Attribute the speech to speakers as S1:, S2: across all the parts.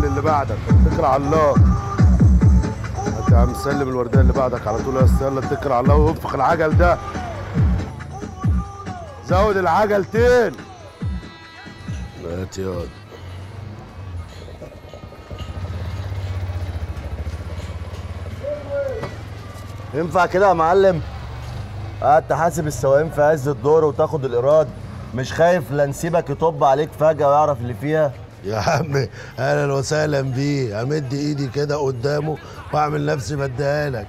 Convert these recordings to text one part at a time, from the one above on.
S1: سلم للي بعدك. اتكل على الله. انت عم سلم الوردية اللي بعدك على طول يا يلا اتكل على الله وانفخ العجل ده. زود العجلتين هات ياض
S2: ينفع كده يا معلم؟ قاعد تحاسب السواقين في عز الدور وتاخد الإيراد. مش خايف لا نسيبك يطب عليك فجأة ويعرف اللي فيها؟
S1: يا عم أهلا وسهلا بيه. امد ايدي كده قدامه واعمل نفسي بديها لك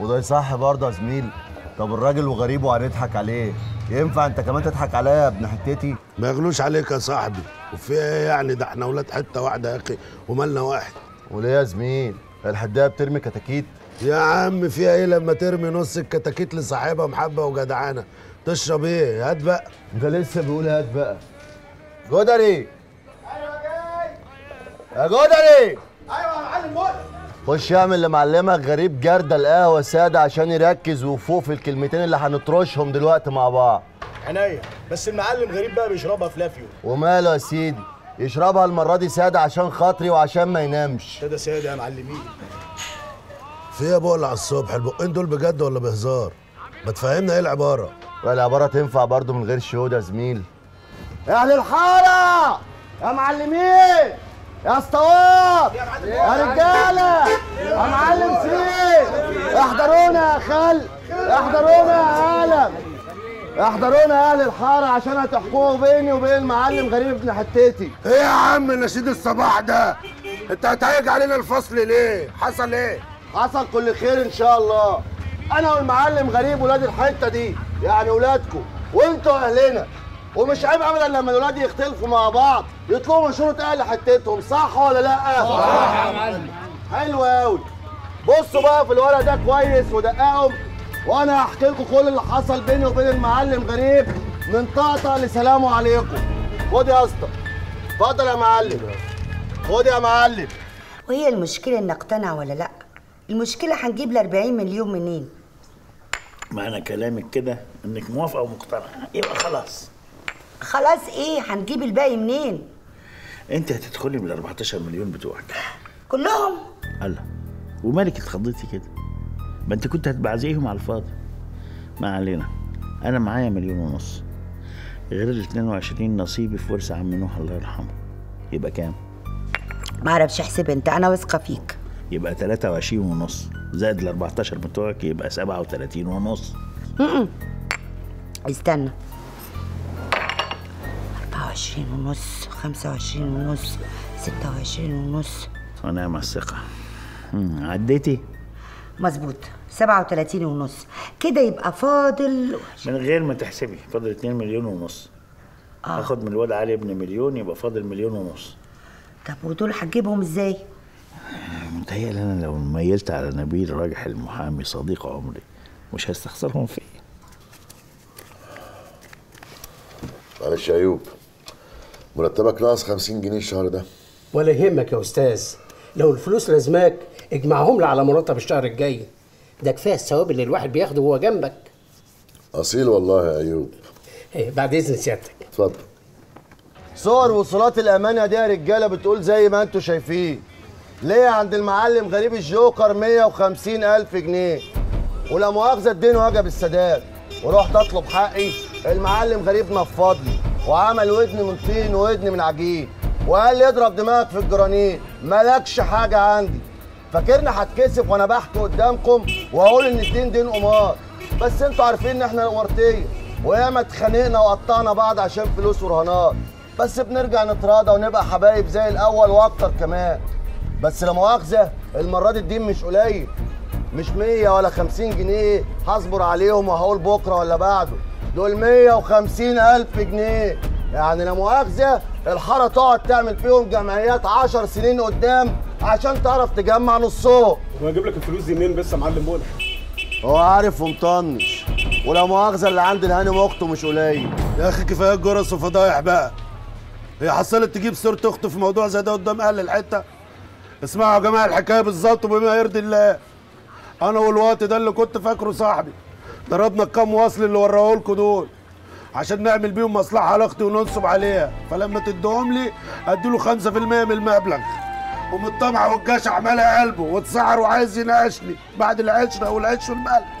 S2: وده صح برضه يا زميل. طب الراجل وغريب وهنضحك عليه. ينفع انت كمان تضحك عليا يا ابن حتتي؟
S1: ما يغلوش عليك يا صاحبي. وفي إيه يعني؟ ده إحنا ولاد حتة واحدة يا أخي ومالنا واحد.
S2: وليه يا زميل؟ الحدايه بترمي كتاكيت.
S1: يا عم فيها إيه لما ترمي نص الكتاكيت لصاحبها محبة وجدعانة؟ تشرب إيه؟ هات بقى.
S2: ده لسه بيقول هات بقى. جدري! يا جدري
S3: أيوه يا معلم مول
S2: خش اعمل لمعلمك غريب جردة القهوة سادة عشان يركز وفوق في الكلمتين اللي هنطرشهم دلوقتي مع بعض.
S3: عينيا. بس المعلم غريب بقى بيشربها فلافيو
S2: وماله يا سيدي؟ يشربها المرة دي سادة عشان خاطري وعشان ما ينامش.
S3: ده سادة يا معلمين.
S1: في إيه بقول على الصبح البقين دول بجد ولا بهزار؟ ما تفهمنا إيه العبارة؟
S2: والعبارة تنفع برضو من غير شهود يا زميل.
S4: يا أهل الحارة! يا معلمين! يا اسطوات! يا رجالة! يا معلم سيف احضرونا يا خل! احضرونا يا عالم! احضرونا يا أهل الحارة عشان هتحكموا بيني وبين المعلم غريب ابن حتتي
S1: إيه يا عم نشيد الصباح ده؟ انت هتهيج علينا الفصل ليه؟ حصل إيه؟
S4: حصل كل خير إن شاء الله. أنا والمعلم غريب ولاد الحتة دي يعني ولادكم. وأنتوا أهلنا. ومش عيب ابدا لما الولاد يختلفوا مع بعض يطلبوا مشورة أهل حتتهم صح ولا لأ؟ صح يا معلم. حلو قوي بصوا بقى في الورق ده كويس ودققهم وأنا هحكي لكم كل اللي حصل بيني وبين المعلم غريب من طقطق لسلامه عليكم. خد يا اسطى. اتفضل يا معلم. خد يا معلم.
S5: وهي المشكلة إن أقتنع ولا لأ؟ المشكلة هنجيب ل 40 مليون منين؟
S6: معنى كلامك كده إنك موافقه ومقتنعه يبقى خلاص.
S5: خلاص إيه هنجيب الباقي منين؟
S6: انت هتدخلي بال 14 مليون بتوعك.
S5: كلهم؟
S6: الله. ومالك اتخضيتي كده؟ ما انت كنت هتبعزيهم على الفاضي. ما علينا. أنا معايا مليون ونص. غير ال 22 نصيبي في ورث عم نوح الله يرحمه. يبقى كام؟
S5: معرفش احسب انت. أنا واثقة فيك.
S6: يبقى 23 ونص. زائد ال 14 بتوعك يبقى 37 ونص.
S5: استنى. 24 ونص 25 ونص 26 ونص.
S6: ونعم الثقة. عديتي؟
S5: مظبوط 37 ونص. كده يبقى فاضل
S6: من غير ما تحسبي فاضل 2 مليون ونص.
S5: آه.
S6: هاخد من الواد علي ابن مليون يبقى فاضل مليون ونص.
S5: طب ودول هتجيبهم إزاي؟
S6: متهيألي أنا لو ميلت على نبيل راجح المحامي صديق عمري مش هستخسرهم فيا
S7: معلش يا أيوب. مرتبك ناقص 50 جنيه الشهر ده.
S8: ولا يهمك يا أستاذ لو الفلوس لازماك اجمعهم لي على مرتب الشهر الجاي. ده كفاية الثواب اللي الواحد بياخده وهو جنبك.
S7: أصيل والله يا أيوب.
S8: إيه بعد إذن سيادتك.
S7: اتفضل.
S2: صور وصولات الأمانة دي يا رجالة بتقول زي ما أنتوا شايفين. ليه عند المعلم غريب الجوكر 150 ألف جنيه؟ ولا مؤاخذة الدين وجب السداد. ورحت اطلب حقي المعلم غريب نفض لي وعمل ودن من طين وودن من عجين. وقال لي اضرب دماغك في الجرانيت مالكش حاجة عندي. فاكرني هتكسف وأنا بحكي قدامكم واقول إن الدين دين قمار. بس أنتوا عارفين إن إحنا ورطيه وياما اتخانقنا وقطعنا بعض عشان فلوس ورهانات. بس بنرجع نتراضى ونبقى حبايب زي الأول وأكتر كمان. بس لا مؤاخذة المرة دي الدين مش قليل. مش 100 ولا 50 جنيه هصبر عليهم وهقول بكرة ولا بعده. دول 150 ألف جنيه. يعني لا مؤاخذه الحارة تقعد تعمل فيهم جمعيات 10 سنين قدام عشان تعرف تجمع نصهم
S3: واجيب لك الفلوس دي منين بس يا معلم بولا
S2: هو عارف ومطنش. ولا مؤاخذه اللي عند الهانم أخته مش قليل.
S1: يا أخي كفاية جرس وفضايح بقى. هي حصلت تجيب سيره أخته في موضوع زي ده قدام أهل الحتة؟ اسمعوا يا جماعة الحكاية بالظبط وبما يرضي الله. أنا والوقت ده اللي كنت فاكره صاحبي. ضربنا الكام وصل اللي وراه لكم دول. عشان نعمل بيهم مصلحة لاختي وننصب عليها. فلما تديهم لي اديله 5% من المبلغ. ومن الطمع والجشع مالها قلبه واتسعر وعايز يناقشني بعد العشرة والعيش والملح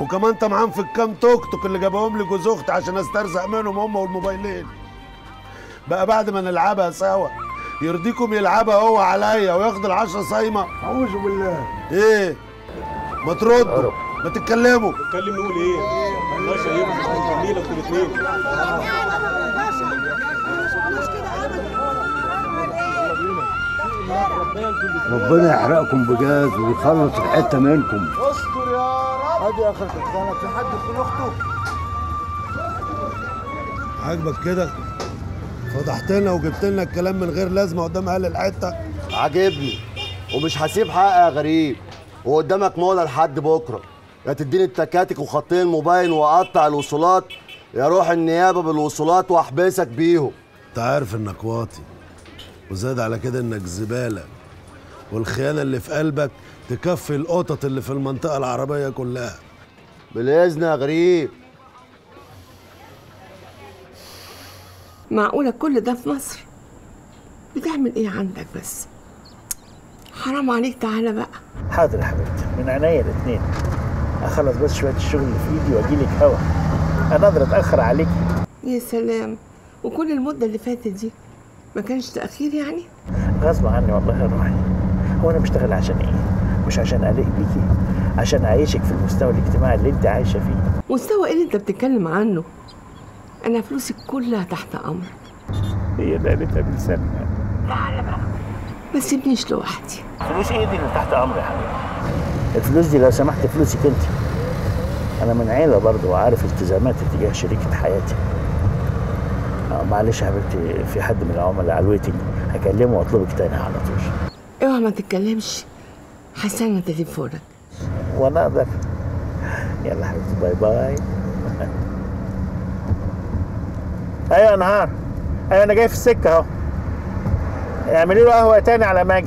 S1: وكمان طمعان في الكام توك توك اللي جابهم لي جوز أختي عشان أسترزق منهم هم والموبايلين. بقى بعد ما نلعبها سوا يرضيكم يلعبها هو عليا وياخد العشرة صايمة.
S3: أعوذ بالله.
S1: إيه؟ ما تردوا. ما تتكلموا
S3: اتكلم نقول إيه؟ الله يشيبك جميلة أنتوا الاثنين
S9: ربنا يحرقكم بجاز ويخلص الحتة منكم.
S4: أستر يا رب. ادي آخر تتخانق في حد يكون اخته
S1: عاجبك كده؟ فضحتنا وجبت لنا الكلام من غير لازمة قدام أهل الحتة.
S2: عاجبني. ومش هسيب حقي يا غريب. وقدامك مولى لحد بكرة. يا تديني التكاتك وخطين الموبايل وأقطع الوصولات؟ يا روح النيابة بالوصولات واحبسك بيهم.
S1: أنت عارف إنك واطي وزاد على كده إنك زبالة والخيانة اللي في قلبك تكفي القطط اللي في المنطقة العربية كلها.
S2: بالاذن يا غريب.
S10: معقولة كل ده في مصر؟ بتعمل إيه عندك بس؟ حرام عليك تعالى بقى.
S6: حاضر يا حبيبتي من عينيا الاثنين اخلص بس شوية الشغل اللي في إيدي وأجي لك هوا. أنا أقدر اتاخر عليك.
S10: يا سلام. وكل المدة اللي فاتت دي ما كانش تأخير يعني؟
S6: غصب عني والله يا روحي. هو أنا بشتغل عشان إيه؟ مش عشان أليق بيكي عشان أعيشك في المستوى الاجتماعي اللي أنت عايشة فيه.
S10: مستوى إيه اللي أنت بتتكلم عنه؟ أنا فلوسي كلها تحت أمرك.
S6: هي ده اللي من سنة.
S10: تعالى بقى ما تسيبنيش لوحدي.
S6: فلوس إيه دي اللي تحت أمري يا حبيبي؟ الفلوس دي لو سمحت فلوسك انت. أنا من عيلة برضه وعارف التزاماتي تجاه شريكة حياتي. آه، معلش يا حبيبتي في حد من العملاء على الويتنج هكلمه واطلبك تاني على طول.
S10: اوعى ما تتكلمش. هستنى تليفونك
S6: وأنا أقدر. يلا يا حبيبتي باي باي. أيوه يا نهار. أيوه أنا جاي في السكة اهو. اعملي له قهوة تاني على ما أجي.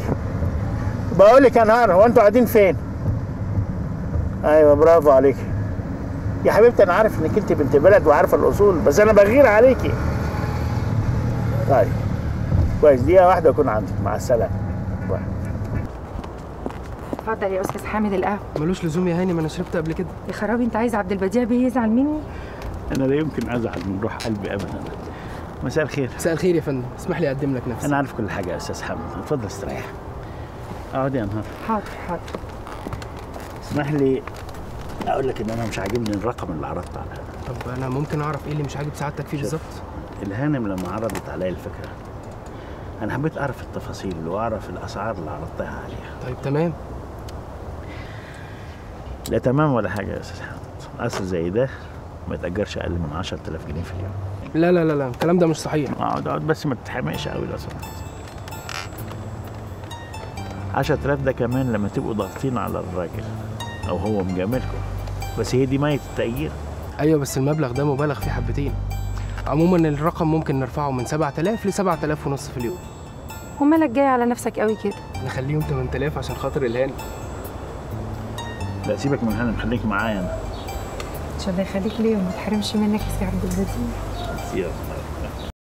S6: بقول لك يا نهار هو أنتوا قاعدين فين؟ أيوه برافو عليك. يا حبيبتي أنا عارف إنك أنت بنت بلد وعارفة الأصول بس أنا بغير عليكي. طيب كويس دقيقة واحدة اكون عندك. مع السلامة.
S11: اتفضل يا أستاذ حامد القهوه
S12: ملوش لزوم يا هاني ما أنا شربت قبل كده.
S11: يا خرابي أنت عايز عبد البديع بيه يزعل مني؟
S6: أنا لا يمكن أزعل من روح قلبي ابدا. مساء الخير.
S12: مساء الخير يا فندم. اسمح لي أقدم لك نفسي.
S6: أنا عارف كل حاجة يا أستاذ حامد. اتفضل استريح. أقعد يا نهار
S11: حاضر حاضر.
S6: اسمح لي أقول لك ان أنا مش عاجبني الرقم اللي عرضت عليه
S12: طب أنا ممكن اعرف إيه اللي مش عاجب سعادتك فيه بالظبط؟
S6: الهانم لما عرضت عليا الفكرة أنا حبيت اعرف التفاصيل واعرف الاسعار اللي عرضتها عليها.
S12: طيب تمام.
S6: لا تمام ولا حاجة يا أستاذ حامد. أصل زي ده ما يتأجرش أقل من 10000 جنيه في اليوم.
S12: لا لا لا لا الكلام ده مش صحيح.
S6: اقعد اقعد بس ما تتحمقش قوي لو سمحت. 10000 ده كمان لما تبقوا ضاغطين على الراجل. أو هو مجاملكم بس هي دي ميه التأجير.
S12: أيوه بس المبلغ ده مبالغ فيه حبتين. عموما الرقم ممكن نرفعه من 7000 ل 7000 ونص في اليوم.
S11: ومالك جاي على نفسك قوي كده؟
S12: نخليهم 8000 عشان خاطر الهاني
S6: لا سيبك من هانم خليك معايا أنا.
S11: عشان الله يخليك ليه وما تحرمش منك يا سي عبد البديع
S6: يلا.